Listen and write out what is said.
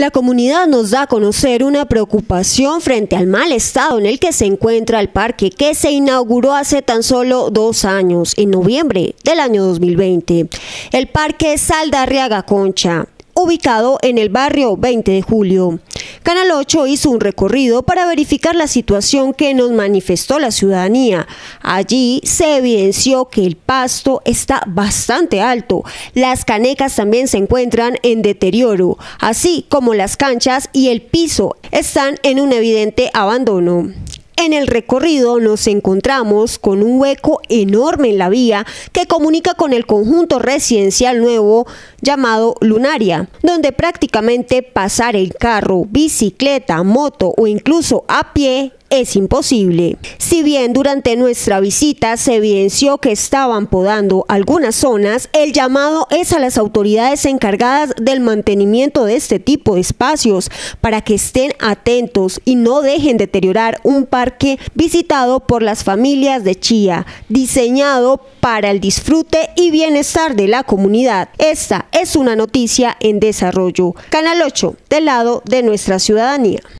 La comunidad nos da a conocer una preocupación frente al mal estado en el que se encuentra el parque que se inauguró hace tan solo dos años, en noviembre del año 2020. El parque Saldarriaga Concha ubicado en el barrio 20 de julio. Canal 8 hizo un recorrido para verificar la situación que nos manifestó la ciudadanía. Allí se evidenció que el pasto está bastante alto. Las canecas también se encuentran en deterioro, así como las canchas y el piso están en un evidente abandono. En el recorrido nos encontramos con un hueco enorme en la vía que comunica con el conjunto residencial nuevo llamado Lunaria, donde prácticamente pasar el carro, bicicleta, moto o incluso a pie es imposible. Si bien durante nuestra visita se evidenció que estaban podando algunas zonas, el llamado es a las autoridades encargadas del mantenimiento de este tipo de espacios para que estén atentos y no dejen deteriorar un parque visitado por las familias de Chía, diseñado para el disfrute y bienestar de la comunidad. Esta es una noticia en desarrollo. Canal 8, del lado de nuestra ciudadanía.